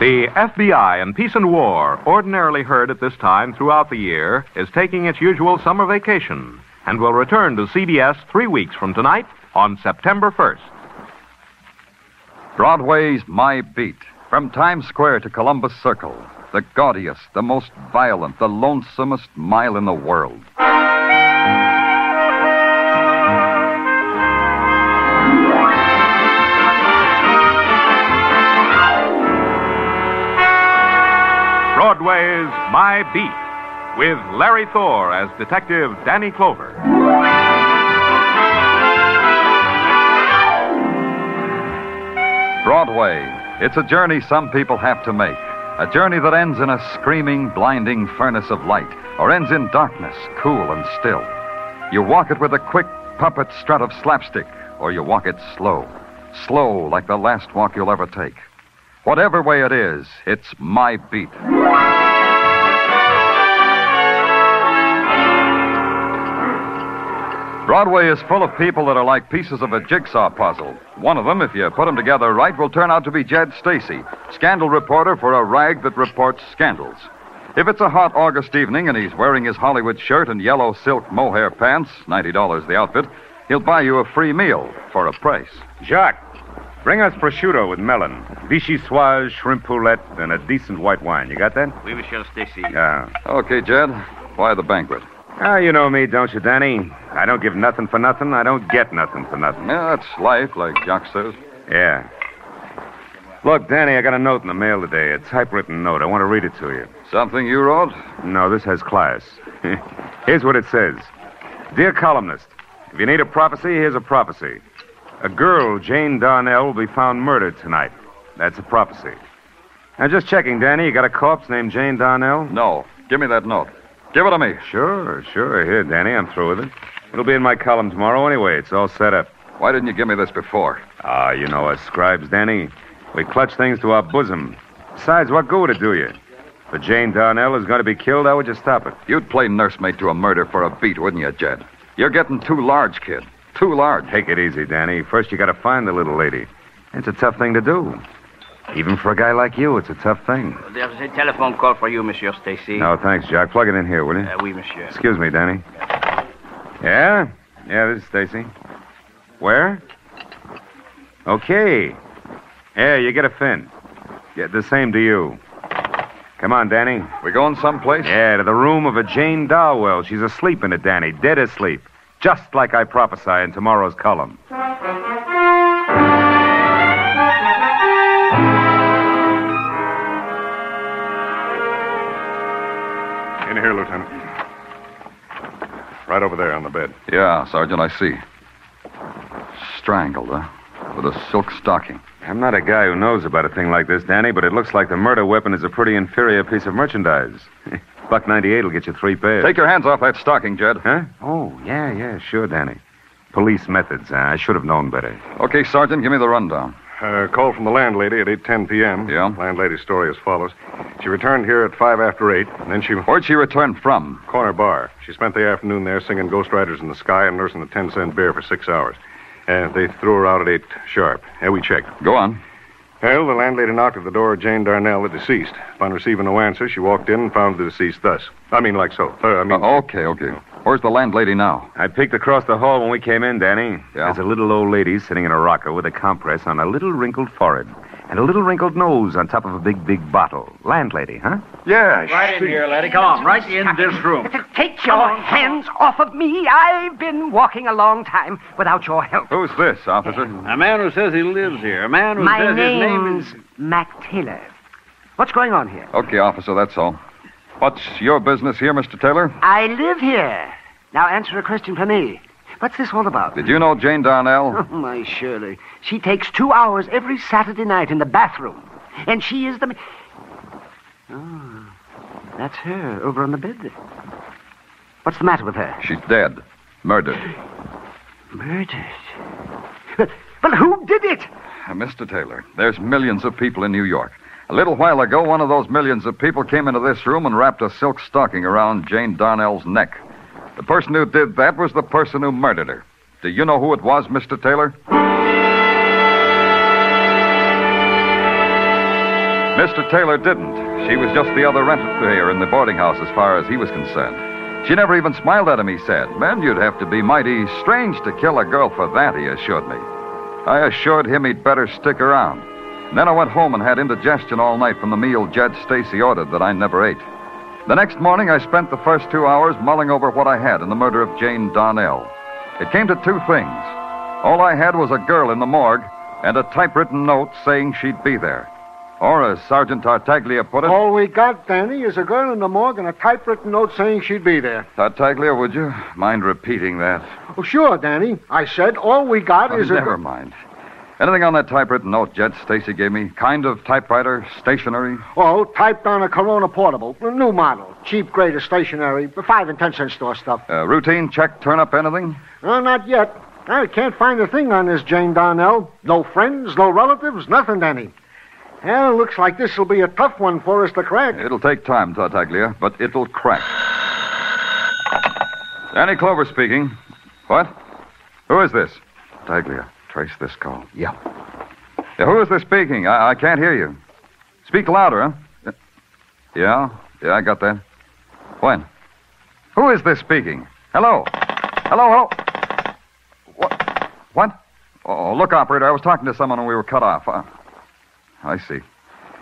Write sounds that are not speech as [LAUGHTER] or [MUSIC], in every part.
The FBI in Peace and War, ordinarily heard at this time throughout the year, is taking its usual summer vacation and will return to CBS three weeks from tonight on September 1st. Broadway's My Beat. From Times Square to Columbus Circle. The gaudiest, the most violent, the lonesomest mile in the world. Broadway's My Beat with Larry Thor as Detective Danny Clover. Broadway. It's a journey some people have to make. A journey that ends in a screaming, blinding furnace of light, or ends in darkness, cool and still. You walk it with a quick puppet strut of slapstick, or you walk it slow. Slow, like the last walk you'll ever take. Whatever way it is, it's my beat. Broadway is full of people that are like pieces of a jigsaw puzzle. One of them, if you put them together right, will turn out to be Jed Stacy, scandal reporter for a rag that reports scandals. If it's a hot August evening and he's wearing his Hollywood shirt and yellow silk mohair pants, $90 the outfit, he'll buy you a free meal for a price. Jacques, bring us prosciutto with melon, vichyssoise, shrimp poulette, and a decent white wine. You got that? We Oui, Monsieur Stacy. Yeah. Okay, Jed. Why the banquet? Ah, you know me, don't you, Danny? I don't give nothing for nothing. I don't get nothing for nothing. Yeah, that's life, like Jock says. Yeah. Look, Danny, I got a note in the mail today, a typewritten note. I want to read it to you. Something you wrote? No, this has class. [LAUGHS] here's what it says Dear columnist, if you need a prophecy, here's a prophecy. A girl, Jane Darnell, will be found murdered tonight. That's a prophecy. Now, just checking, Danny, you got a corpse named Jane Darnell? No. Give me that note. Give it to me. Sure, sure. Here, Danny, I'm through with it. It'll be in my column tomorrow anyway. It's all set up. Why didn't you give me this before? Ah, you know us scribes, Danny. We clutch things to our bosom. Besides, what good would it do you? If Jane Darnell is going to be killed, how would you stop it? You'd play nursemaid to a murder for a beat, wouldn't you, Jed? You're getting too large, kid. Too large. Take it easy, Danny. First, you got to find the little lady. It's a tough thing to do. Even for a guy like you, it's a tough thing. There's a telephone call for you, Monsieur Stacy. No, thanks, Jack. Plug it in here, will you? Uh, oui, monsieur. Excuse me, Danny. Yeah? Yeah, this is Stacy. Where? Okay. Yeah, you get a fin. Yeah, the same to you. Come on, Danny. We're going someplace? Yeah, to the room of a Jane Darwell. She's asleep in it, Danny. Dead asleep. Just like I prophesy in tomorrow's column. In here, Lieutenant. Right over there on the bed. Yeah, Sergeant, I see. Strangled, huh? With a silk stocking. I'm not a guy who knows about a thing like this, Danny, but it looks like the murder weapon is a pretty inferior piece of merchandise. [LAUGHS] Buck 98 will get you three pairs. Take your hands off that stocking, Jed. Huh? Oh, yeah, yeah, sure, Danny. Police methods. Uh, I should have known better. Okay, Sergeant, give me the rundown. Uh, call from the landlady at 8.10 p.m. Yeah? Landlady's story as follows. She returned here at 5 after 8, and then she... Where'd she return from? Corner bar. She spent the afternoon there singing Ghost Riders in the Sky and nursing a 10-cent beer for six hours. And they threw her out at 8 sharp. Yeah, we checked. Go on. Well, the landlady knocked at the door of Jane Darnell, the deceased. Upon receiving no answer, she walked in and found the deceased thus. I mean, like so. Uh, I mean... Uh, okay, okay. Where's the landlady now? I peeked across the hall when we came in, Danny. Yeah? There's a little old lady sitting in a rocker with a compress on a little wrinkled forehead and a little wrinkled nose on top of a big, big bottle. Landlady, huh? Yeah, Right in here, lady. Come on, right in this room. Take your hands off of me. I've been walking a long time without your help. Who's this, officer? A man who says he lives here. A man who My says his name name's is. Mac Taylor. What's going on here? Okay, officer, that's all. What's your business here, Mr. Taylor? I live here. Now answer a question for me. What's this all about? Did you know Jane Darnell? Oh, [LAUGHS] my Shirley. She takes two hours every Saturday night in the bathroom. And she is the. Oh, that's her over on the bed. What's the matter with her? She's dead. Murdered. Murdered. But, but who did it? Uh, Mr. Taylor, there's millions of people in New York. A little while ago, one of those millions of people came into this room and wrapped a silk stocking around Jane Darnell's neck. The person who did that was the person who murdered her. Do you know who it was, Mr. Taylor? Mr. Taylor didn't. She was just the other renter here in the boarding house as far as he was concerned. She never even smiled at him, he said. Man, you'd have to be mighty strange to kill a girl for that, he assured me. I assured him he'd better stick around. And then I went home and had indigestion all night from the meal Jed Stacy ordered that I never ate. The next morning, I spent the first two hours mulling over what I had in the murder of Jane Darnell. It came to two things. All I had was a girl in the morgue and a typewritten note saying she'd be there. Or, as Sergeant Tartaglia put it, All we got, Danny, is a girl in the morgue and a typewritten note saying she'd be there. Tartaglia, would you mind repeating that? Oh, sure, Danny. I said all we got Oh, is a. never mind. Anything on that typewritten note Jed Stacy gave me? Kind of typewriter, stationery? Oh, typed on a Corona portable, a new model, cheap grade of stationery, five and ten cent store stuff. Uh, routine check, turn up anything? Oh, not yet. I can't find a thing on this Jane Darnell. No friends, no relatives, nothing, Danny. Well, looks like this will be a tough one for us to crack. It'll take time, Tartaglia, but it'll crack. Danny Clover speaking. What? Who is this? Tartaglia, trace this call. Yeah. Yeah, who is this speaking? I, I can't hear you. Speak louder, huh? Yeah? Yeah, I got that. When? Who is this speaking? Hello? Hello, hello? What? What? Oh, look, operator, I was talking to someone and we were cut off. Uh, I see.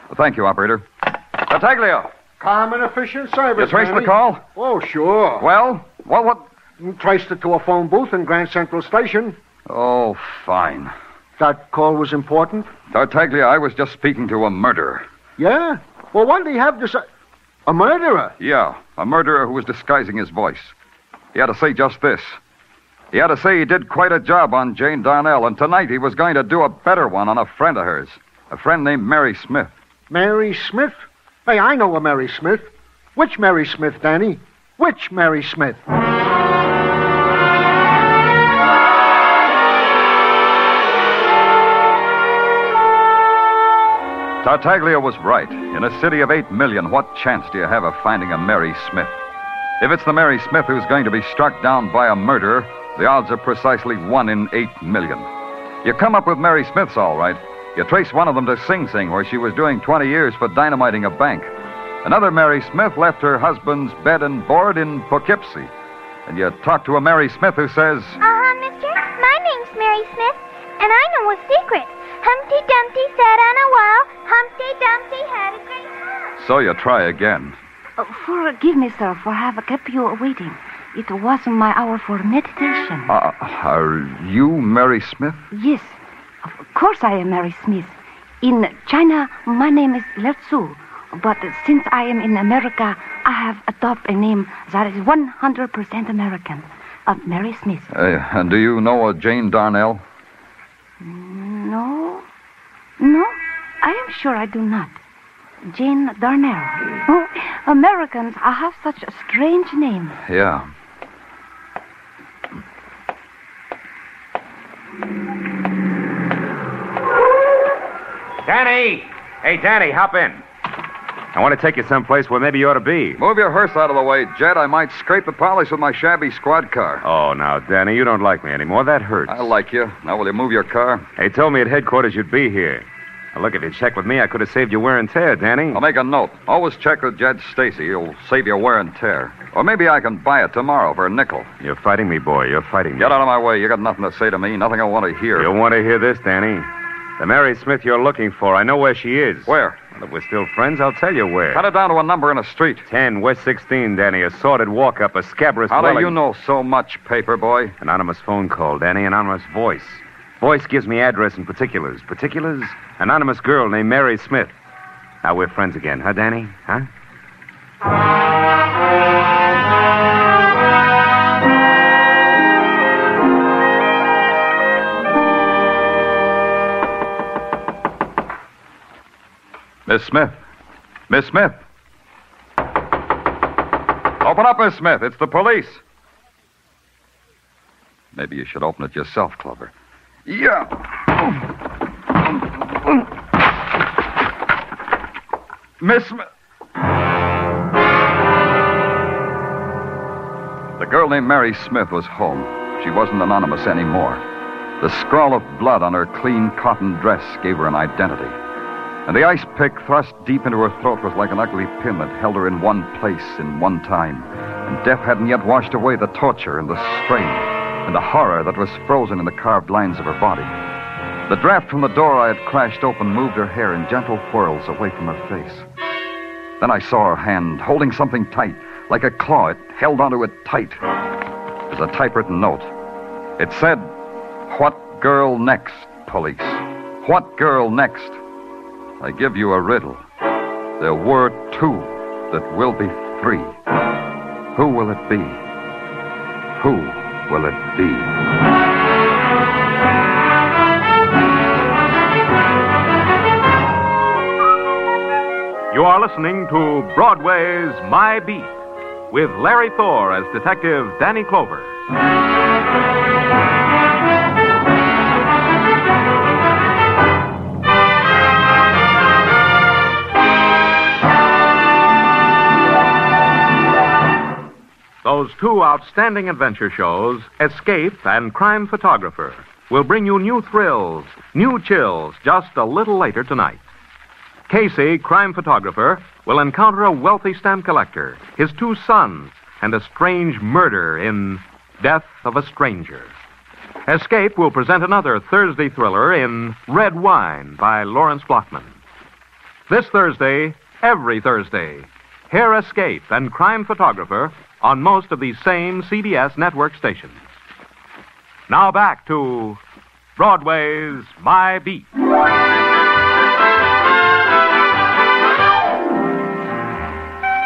Well, thank you, operator. Uh, Tartaglia, Calm and efficient service. you traced the call? Oh, sure. Well, what, what? Traced it to a phone booth in Grand Central Station. Oh, fine. That call was important. Uh, Tartaglia, I was just speaking to a murderer. Yeah? Well, what did he have to say? A murderer? Yeah, a murderer who was disguising his voice. He had to say just this. He had to say he did quite a job on Jane Darnell, and tonight he was going to do a better one on a friend of hers, a friend named Mary Smith. Mary Smith? Hey, I know a Mary Smith. Which Mary Smith, Danny? Which Mary Smith? Tartaglia was right. In a city of eight million, what chance do you have of finding a Mary Smith? If it's the Mary Smith who's going to be struck down by a murderer, the odds are precisely one in eight million. You come up with Mary Smiths, all right. You trace one of them to Sing Sing, where she was doing 20 years for dynamiting a bank. Another Mary Smith left her husband's bed and board in Poughkeepsie. And you talk to a Mary Smith who says, Uh-huh, mister. My name's Mary Smith, and I know a secret. Humpty Dumpty sat on a wall. Humpty Dumpty had a great fall. So you try again. Uh, forgive me, sir, for have kept you waiting. It wasn't my hour for meditation. Uh, are you Mary Smith? yes, of course I am Mary Smith. In China, my name is Lertsu. But since I am in America, I have adopted a name that is 100% American. Uh, Mary Smith. Uh, and do you know a Jane Darnell? No. No, I am sure I do not. Jane Darnell. Oh, Americans have such a strange name. Yeah. Danny! Hey, Danny, hop in. I want to take you someplace where maybe you ought to be. Move your hearse out of the way, Jed. I might scrape the polish with my shabby squad car. Oh, now, Danny, you don't like me anymore. That hurts. I like you. Now, will you move your car? They told me at headquarters you'd be here. Now, look, if you checked with me, I could have saved you wear and tear, Danny. I'll make a note. Always check with Jed Stacy. He'll save you wear and tear. Or maybe I can buy it tomorrow for a nickel. You're fighting me, boy. You're fighting me. Get out of my way. You got nothing to say to me. Nothing I want to hear. You'll want to hear this, Danny. The Mary Smith you're looking for, I know where she is. Where? Well, if we're still friends, I'll tell you where. Cut it down to a number in a street. 10 West 16, Danny. A sordid walk up, a scabrous How do you know so much, paper boy? Anonymous phone call, Danny. Anonymous voice. Voice gives me address and particulars. Particulars? Anonymous girl named Mary Smith. Now we're friends again, huh, Danny? Huh? Miss Smith. Miss Smith. Open up, Miss Smith. It's the police. Maybe you should open it yourself, Clover. Yeah. Miss Smith. The girl named Mary Smith was home. She wasn't anonymous anymore. The scrawl of blood on her clean cotton dress gave her an identity. And the ice pick thrust deep into her throat was like an ugly pin that held her in one place in one time. And death hadn't yet washed away the torture and the strain and the horror that was frozen in the carved lines of her body. The draft from the door I had crashed open moved her hair in gentle whirls away from her face. Then I saw her hand holding something tight, like a claw. It held onto it tight. It was a typewritten note. It said, What girl next, police? What girl next? I give you a riddle. There were two that will be three. Who will it be? Who will it be? You are listening to Broadway's My Beat with Larry Thor as Detective Danny Clover. Those two outstanding adventure shows, Escape and Crime Photographer, will bring you new thrills, new chills just a little later tonight. Casey, crime photographer, will encounter a wealthy stamp collector, his two sons, and a strange murder in Death of a Stranger. Escape will present another Thursday thriller in Red Wine by Lawrence Blochman. This Thursday, every Thursday, hear Escape and Crime Photographer on most of these same CBS network stations. Now back to Broadway's My Beat.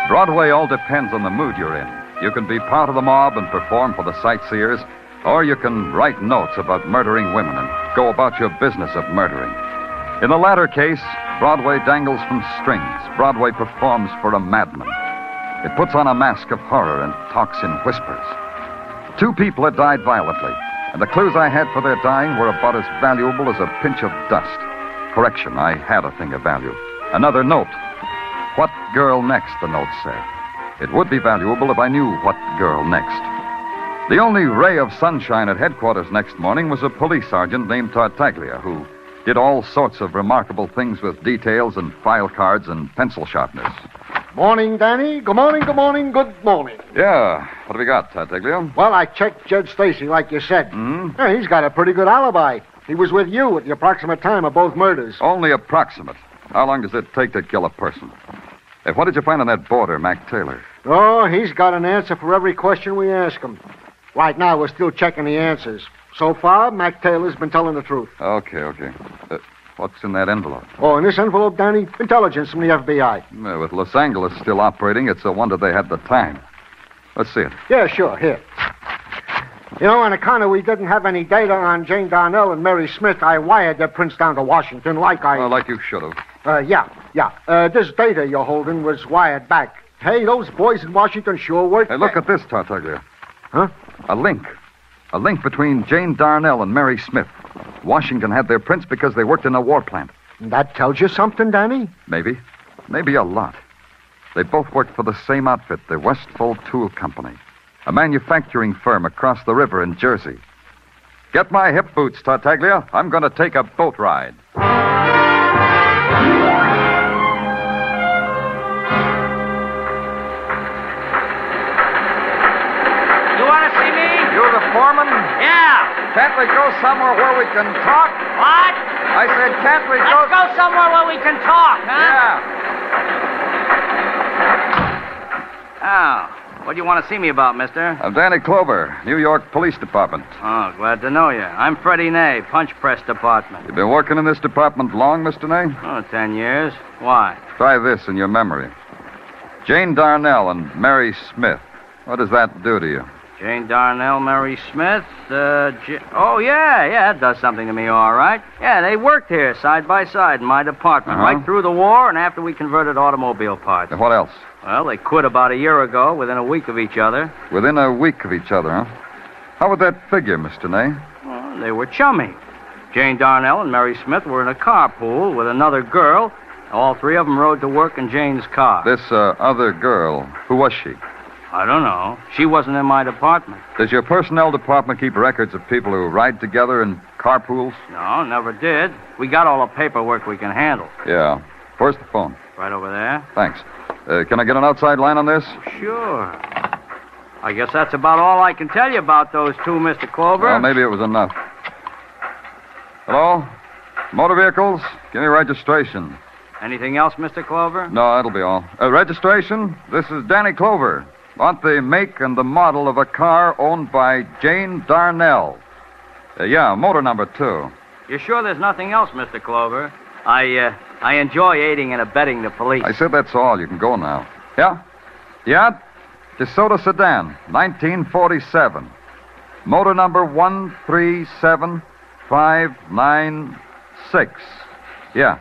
Broadway all depends on the mood you're in. You can be part of the mob and perform for the sightseers, or you can write notes about murdering women and go about your business of murdering. In the latter case, Broadway dangles from strings. Broadway performs for a madman. It puts on a mask of horror and talks in whispers. Two people had died violently, and the clues I had for their dying were about as valuable as a pinch of dust. Correction, I had a thing of value. Another note. What girl next, the note said. It would be valuable if I knew what girl next. The only ray of sunshine at headquarters next morning was a police sergeant named Tartaglia, who did all sorts of remarkable things with details and file cards and pencil sharpeners. Morning, Danny. Good morning, good morning, good morning. Yeah, what have we got, Tartaglia? Well, I checked Jed Stacy, like you said. Hmm? Yeah, he's got a pretty good alibi. He was with you at the approximate time of both murders. Only approximate. How long does it take to kill a person? Hey, what did you find on that border, Mac Taylor? Oh, he's got an answer for every question we ask him. Right now, we're still checking the answers. So far, Mac Taylor's been telling the truth. Okay, okay. Uh, what's in that envelope? Oh, in this envelope, Danny, intelligence from the FBI. Uh, with Los Angeles still operating, it's a wonder they had the time. Let's see it. Yeah, sure. Here. You know, on account of we didn't have any data on Jane Darnell and Mary Smith, I wired their prints down to Washington like I. Oh, like you should have. Uh, yeah, yeah. Uh, this data you're holding was wired back. Hey, those boys in Washington sure worked. Hey, look at this, Tartaglia. Huh? A link. A link between Jane Darnell and Mary Smith. Washington had their prints because they worked in a war plant. That tells you something, Danny? Maybe. Maybe a lot. They both worked for the same outfit, the Westfold Tool Company, a manufacturing firm across the river in Jersey. Get my hip boots, Tartaglia. I'm going to take a boat ride. You want to see me? You're the foreman? Yeah. Can't we go somewhere where we can talk? What? I said, can't we Let's go somewhere where we can talk, huh? Yeah. Oh, what do you want to see me about, mister? I'm Danny Clover, New York Police Department. Oh, glad to know you. I'm Freddie Ney, Punch Press Department. You've been working in this department long, Mr. Ney? Oh, ten years. Why? Try this in your memory. Jane Darnell and Mary Smith. What does that do to you? Jane Darnell, Mary Smith. Uh, J- oh, yeah, yeah, that does something to me, all right. Yeah, they worked here side by side in my department, Uh-huh. right through the war and after we converted automobile parts. And what else? Well, they quit about a year ago, within a week of each other. Within a week of each other, huh? How would that figure, Mr. Ney? Well, they were chummy. Jane Darnell and Mary Smith were in a carpool with another girl. All three of them rode to work in Jane's car. This uh, other girl, who was she? I don't know. She wasn't in my department. Does your personnel department keep records of people who ride together in carpools? No, never did. We got all the paperwork we can handle. Yeah. Where's the phone? Right over there? Thanks. Uh, can I get an outside line on this? Sure. I guess that's about all I can tell you about those two, Mr. Clover. Well, maybe it was enough. Hello? Motor vehicles? Give me registration. Anything else, Mr. Clover? No, that'll be all. Uh, registration? This is Danny Clover. Want the make and the model of a car owned by Jane Darnell. Uh, yeah, motor number two. You sure there's nothing else, Mr. Clover? I, uh, I enjoy aiding and abetting the police. I said that's all. You can go now. Yeah? Yeah? DeSoto sedan, 1947. Motor number 137596. Yeah,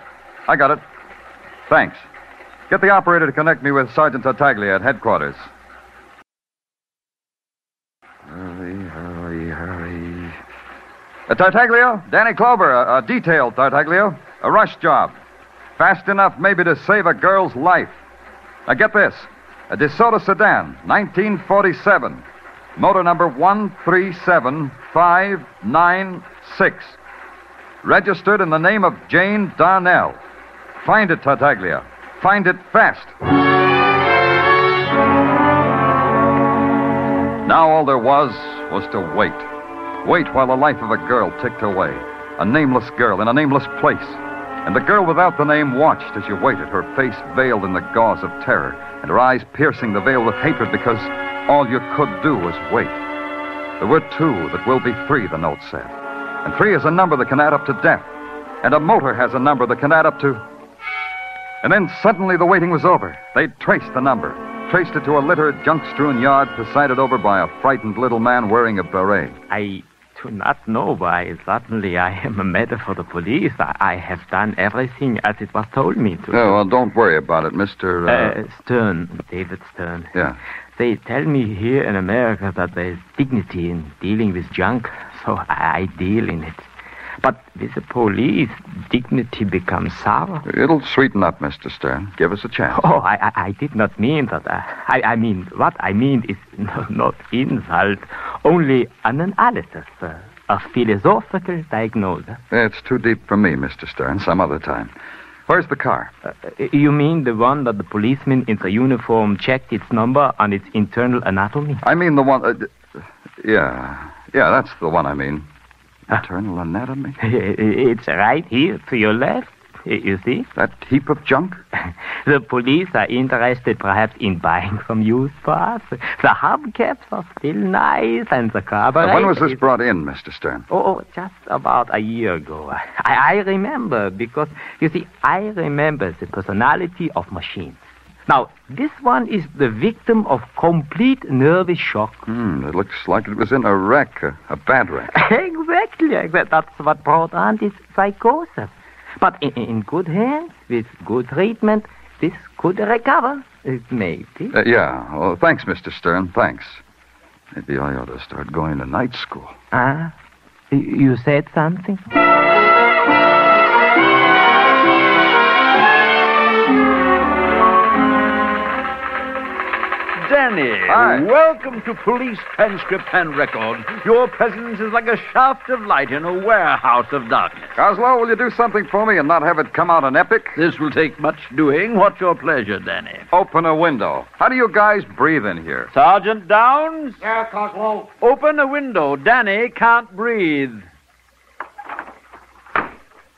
I got it. Thanks. Get the operator to connect me with Sergeant Tartaglia at headquarters. Uh, Tartaglia, Danny Clover, a, a detail, Tartaglia. A rush job. Fast enough, maybe, to save a girl's life. Now, get this a DeSoto sedan, 1947. Motor number 137596. Registered in the name of Jane Darnell. Find it, Tartaglia. Find it fast. Now all there was was to wait. Wait while the life of a girl ticked away. A nameless girl in a nameless place. And the girl without the name watched as you waited, her face veiled in the gauze of terror, and her eyes piercing the veil with hatred because all you could do was wait. There were two that will be three, the note said. And three is a number that can add up to death. And a motor has a number that can add up to. And then suddenly the waiting was over. They traced the number, traced it to a littered, junk strewn yard presided over by a frightened little man wearing a beret. I do not know why suddenly I am a matter for the police. I, I have done everything as it was told me to. Oh, well, don't worry about it, Mr. Uh... Uh, Stern, David Stern. Yeah. They tell me here in America that there's dignity in dealing with junk, so I, I deal in it. But with the police, dignity becomes sour. It'll sweeten up, Mr. Stern. Give us a chance. Oh, I, I, I did not mean that. Uh, I, I mean, what I mean is [LAUGHS] no, not insult, only an analysis, uh, a philosophical diagnosis. It's too deep for me, Mr. Stern. Some other time. Where's the car? Uh, you mean the one that the policeman in the uniform checked its number and its internal anatomy? I mean the one. Uh, yeah. Yeah, that's the one I mean. Internal anatomy? [LAUGHS] It's right here to your left. Eh, you see? That heap of junk? [LAUGHS] the police are interested perhaps in buying some used parts. The hubcaps are still nice and the carburetor... When was this brought in, Mr. Stern? Oh, oh, just about a year ago. I, I remember because, you see, I remember the personality of machines. Now, this one is the victim of complete nervous shock. Hmm, it looks like it was in a wreck, a, a bad wreck. [LAUGHS] exactly, exactly. That's what brought on this psychosis. But in, in good hands, with good treatment, this could recover. Maybe. Uh, yeah. Well, thanks, Mr. Stern. Thanks. Maybe I ought to start going to night school. Ah? You said something? Danny, Hi. welcome to Police Transcript and Record. Your presence is like a shaft of light in a warehouse of darkness. Coslow, will you do something for me and not have it come out an epic? This will take much doing. What's your pleasure, Danny? Open a window. How do you guys breathe in here? Sergeant Downs? Yeah, Coslow. Open a window. Danny can't breathe.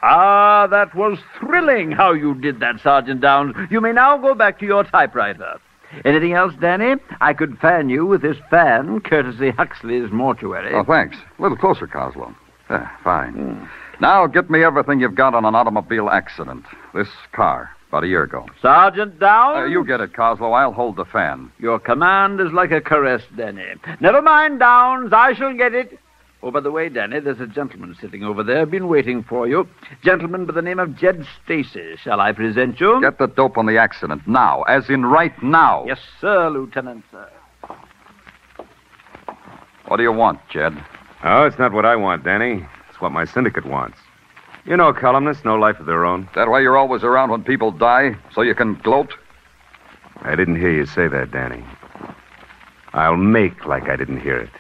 Ah, that was thrilling how you did that, Sergeant Downs. You may now go back to your typewriter. Anything else, Danny? I could fan you with this fan, courtesy Huxley's mortuary. Oh, thanks. A little closer, Coslow. Ah, fine. Now get me everything you've got on an automobile accident. This car, about a year ago. Sergeant Downs? Uh, you get it, Coslow. I'll hold the fan. Your command is like a caress, Danny. Never mind, Downs. I shall get it. Oh, by the way, Danny, there's a gentleman sitting over there, been waiting for you. Gentleman by the name of Jed Stacy. Shall I present you? Get the dope on the accident now, as in right now. Yes, sir, Lieutenant, sir. What do you want, Jed? Oh, it's not what I want, Danny. It's what my syndicate wants. You know, columnists, no life of their own. That why you're always around when people die, so you can gloat? I didn't hear you say that, Danny. I'll make like I didn't hear it.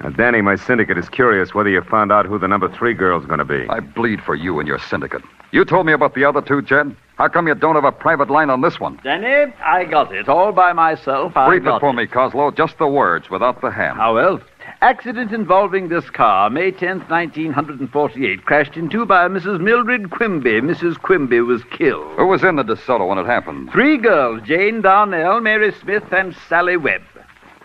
Now, Danny, my syndicate is curious whether you found out who the number three girl's going to be. I bleed for you and your syndicate. You told me about the other two, Jed. How come you don't have a private line on this one? Danny, I got it all by myself. I Brief got it for me, Coslow. Just the words, without the ham. How else? Accident involving this car, May 10th, 1948. Crashed into by Mrs. Mildred Quimby. Mrs. Quimby was killed. Who was in the DeSoto when it happened? Three girls Jane Darnell, Mary Smith, and Sally Webb.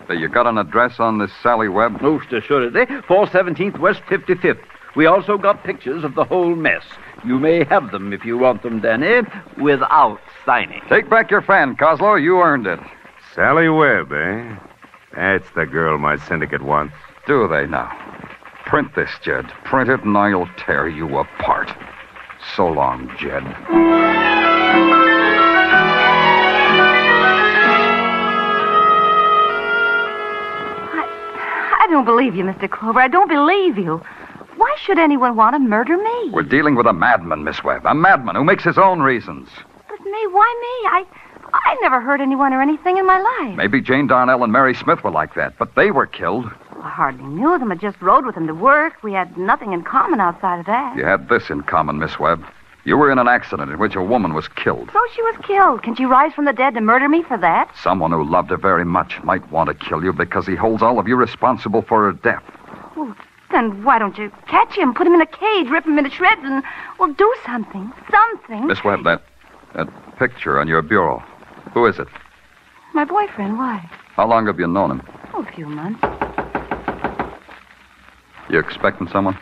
You got an address on this Sally Webb? Most assuredly. 417th West 55th. We also got pictures of the whole mess. You may have them if you want them, Danny, without signing. Take back your fan, Coslow. You earned it. Sally Webb, eh? That's the girl my syndicate wants. Do they now? Print this, Jed. Print it, and I'll tear you apart. So long, Jed. Don't believe you, Mr. Clover. I don't believe you. Why should anyone want to murder me? We're dealing with a madman, Miss Webb. A madman who makes his own reasons. But me, why me? I I never hurt anyone or anything in my life. Maybe Jane Darnell and Mary Smith were like that, but they were killed. I hardly knew them. I just rode with them to work. We had nothing in common outside of that. You had this in common, Miss Webb. You were in an accident in which a woman was killed. So she was killed. Can she rise from the dead to murder me for that? Someone who loved her very much might want to kill you because he holds all of you responsible for her death. Well, then why don't you catch him, put him in a cage, rip him into shreds, and well, do something, something. Miss Webb, that that picture on your bureau. Who is it? My boyfriend. Why? How long have you known him? Oh, a few months. You expecting someone?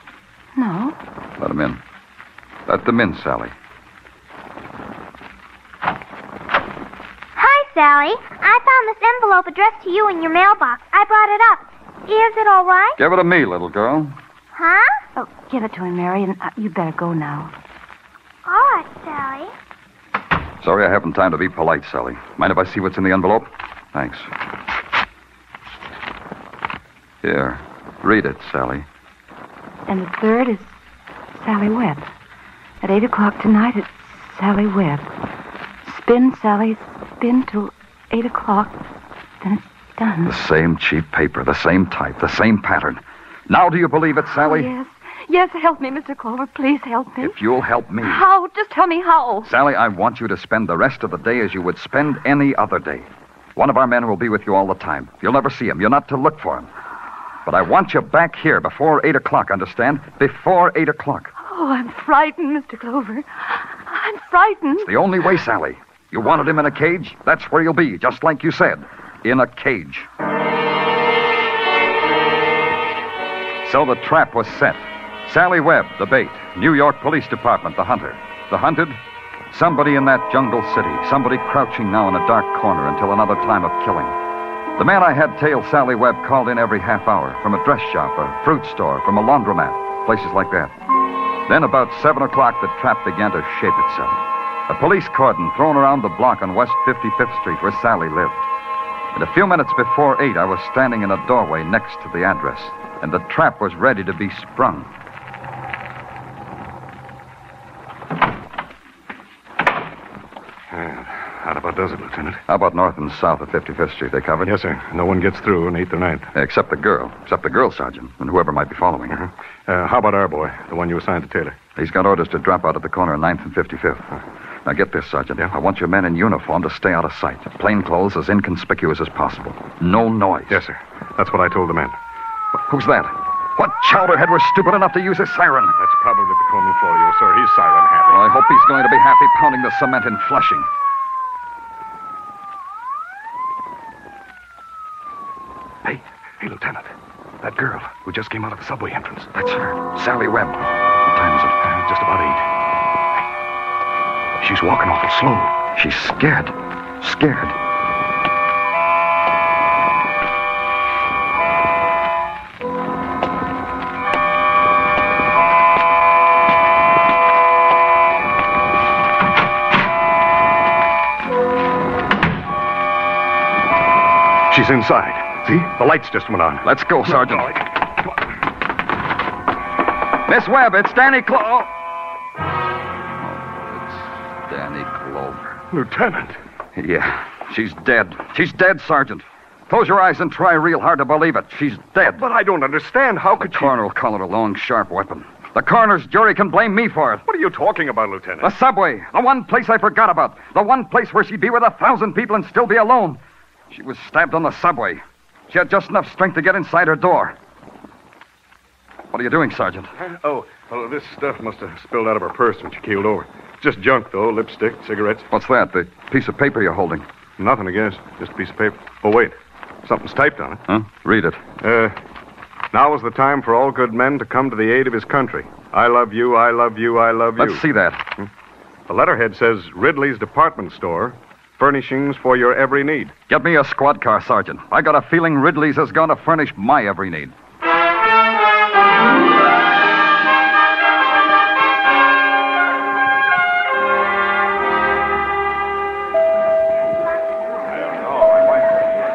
No. Let him in. Let them in, Sally. Hi, Sally. I found this envelope addressed to you in your mailbox. I brought it up. Is it all right? Give it to me, little girl. Huh? Oh, give it to him, Mary, and uh, you better go now. All right, Sally. Sorry I haven't time to be polite, Sally. Mind if I see what's in the envelope? Thanks. Here. Read it, Sally. And the third is Sally Webb. At eight o'clock tonight, it's Sally Webb. Spin, Sally, spin till eight o'clock. Then it's done. The same cheap paper, the same type, the same pattern. Now do you believe it, Sally? Yes. Yes, help me, Mr. Clover. Please help me. If you'll help me. How? Just tell me how. Sally, I want you to spend the rest of the day as you would spend any other day. One of our men will be with you all the time. You'll never see him. You're not to look for him. But I want you back here before 8 o'clock, understand? Before 8 o'clock. Oh, I'm frightened, Mr. Clover. I'm frightened. It's The only way, Sally. You wanted him in a cage? That's where you'll be, just like you said. In a cage. So the trap was set. Sally Webb, the bait. New York Police Department, the hunter. The hunted? Somebody in that jungle city. Somebody crouching now in a dark corner until another time of killing. The man I had tail Sally Webb called in every half hour from a dress shop, a fruit store, from a laundromat, places like that. Then about 7 o'clock, the trap began to shape itself. A police cordon thrown around the block on West 55th Street where Sally lived. And a few minutes before 8, I was standing in a doorway next to the address, and the trap was ready to be sprung. Does it, Lieutenant? How about north and south of 55th Street? They covered? Yes, sir. No one gets through on 8th or 9th. Except the girl. Except the girl, Sergeant, and whoever might be following her. Uh, how about our boy, the one you assigned to Taylor? He's got orders to drop out at the corner of 9th and 55th. Now get this, Sergeant. I want your men in uniform to stay out of sight. Plain clothes as inconspicuous as possible. No noise. Yes, sir. That's what I told the men. Who's that? What chowderhead was stupid enough to use a siren? That's probably Patrolman Florio, sir. He's siren happy. Well, I hope he's going to be happy pounding the cement in Flushing. Hey, hey, Lieutenant. That girl who just came out of the subway entrance. That's her. Sally Webb. What time is it? Uh, just about eight. She's walking awful slow. She's scared. Scared. She's inside. See? The lights just went on. Let's go, Sergeant. Miss Webb, it's Danny Clo. Oh. oh, it's Danny Clover. Lieutenant. Yeah, she's dead. She's dead, Sergeant. Close your eyes and try real hard to believe it. She's dead. But I don't understand. How The could she... coroner will call it a long, sharp weapon. The coroner's jury can blame me for it. What are you talking about, Lieutenant? The subway, the one place I forgot about. The one place where she'd be with a thousand people and still be alone. She was stabbed on the subway. She had just enough strength to get inside her door. What are you doing, Sergeant? Oh, well, this stuff must have spilled out of her purse when she keeled over. Just junk, though. Lipstick, cigarettes. What's that? The piece of paper you're holding? Nothing, I guess. Just a piece of paper. Oh, wait. Something's typed on it. Huh? Read it. Uh, now is the time for all good men to come to the aid of his country. I love you, I love you, I love you. Let's see that. The letterhead says Ridley's Department Store, furnishings for your every need. Get me a squad car, Sergeant. I got a feeling Ridley's is going to furnish my every need.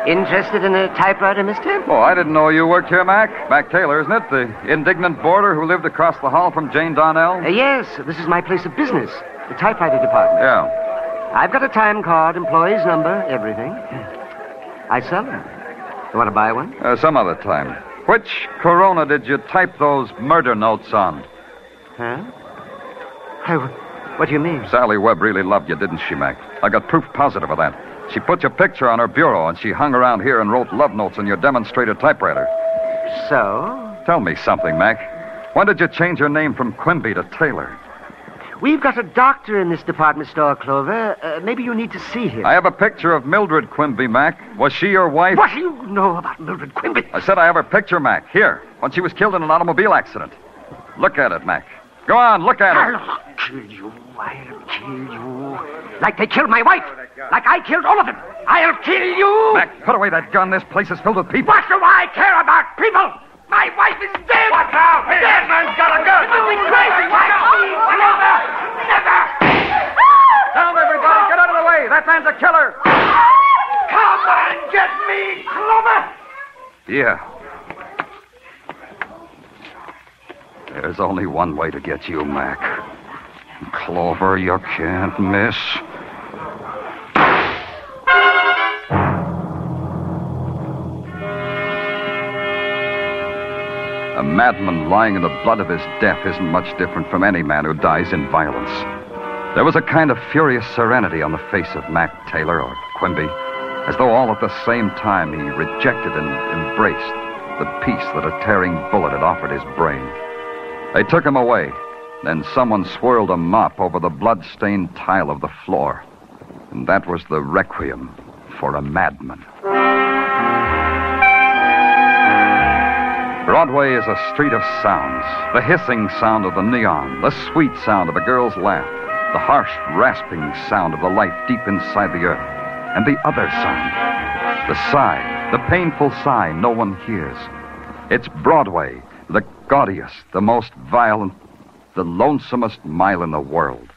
Interested in a typewriter, mister? Oh, I didn't know you worked here, Mac. Mac Taylor, isn't it? The indignant boarder who lived across the hall from Jane Donnell? Uh, yes, this is my place of business, the typewriter department. Yeah. I've got a time card, employee's number, everything. I sell them. You want to buy one? Uh, some other time. Which Corona did you type those murder notes on? Huh? I, what do you mean? Sally Webb really loved you, didn't she, Mac? I got proof positive of that. She put your picture on her bureau, and she hung around here and wrote love notes on your demonstrator typewriter. So? Tell me something, Mac. When did you change your name from Quimby to Taylor? We've got a doctor in this department store, Clover. Uh, maybe you need to see him. I have a picture of Mildred Quimby, Mac. Was she your wife? What do you know about Mildred Quimby? I said I have her picture, Mac. Here, when she was killed in an automobile accident. Look at it, Mac. Go on, look at it. I'll kill you. I'll kill you. Like they killed my wife. Like I killed all of them. I'll kill you. Mac, put away that gun. This place is filled with people. What do I care about people? My wife is dead. What now? Hey, dead. man's got a gun. You're moving crazy. Why me? Never. Never. Down, everybody. Get out of the way. That man's a killer. Come and get me, Clover. Yeah. There's only one way to get you, Mac. Clover, you can't miss. A madman lying in the blood of his death isn't much different from any man who dies in violence. There was a kind of furious serenity on the face of Mac Taylor or Quimby, as though all at the same time he rejected and embraced the peace that a tearing bullet had offered his brain. They took him away. Then someone swirled a mop over the blood-stained tile of the floor. And that was the requiem for a madman. Broadway is a street of sounds. The hissing sound of the neon, the sweet sound of a girl's laugh, the harsh, rasping sound of the life deep inside the earth, and the other sound, the sigh, the painful sigh no one hears. It's Broadway, the gaudiest, the most violent, the lonesomest mile in the world.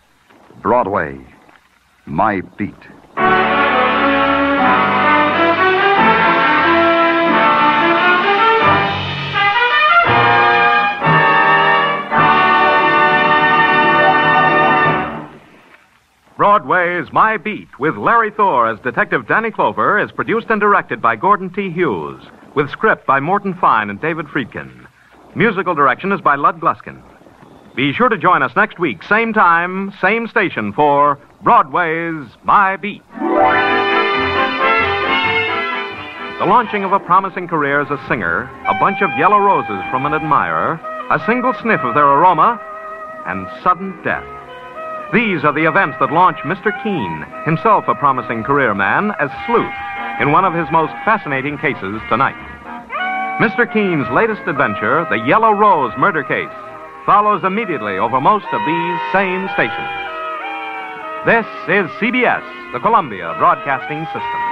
Broadway, my beat. Broadway's My Beat with Larry Thor as Detective Danny Clover is produced and directed by Gordon T. Hughes, with script by Morton Fine and David Friedkin. Musical direction is by Lud Gluskin. Be sure to join us next week, same time, same station, for Broadway's My Beat. The launching of a promising career as a singer, a bunch of yellow roses from an admirer, a single sniff of their aroma, and sudden death. These are the events that launch Mr. Keene, himself a promising career man, as sleuth in one of his most fascinating cases tonight. Mr. Keene's latest adventure, the Yellow Rose murder case, follows immediately over most of these same stations. This is CBS, the Columbia Broadcasting System.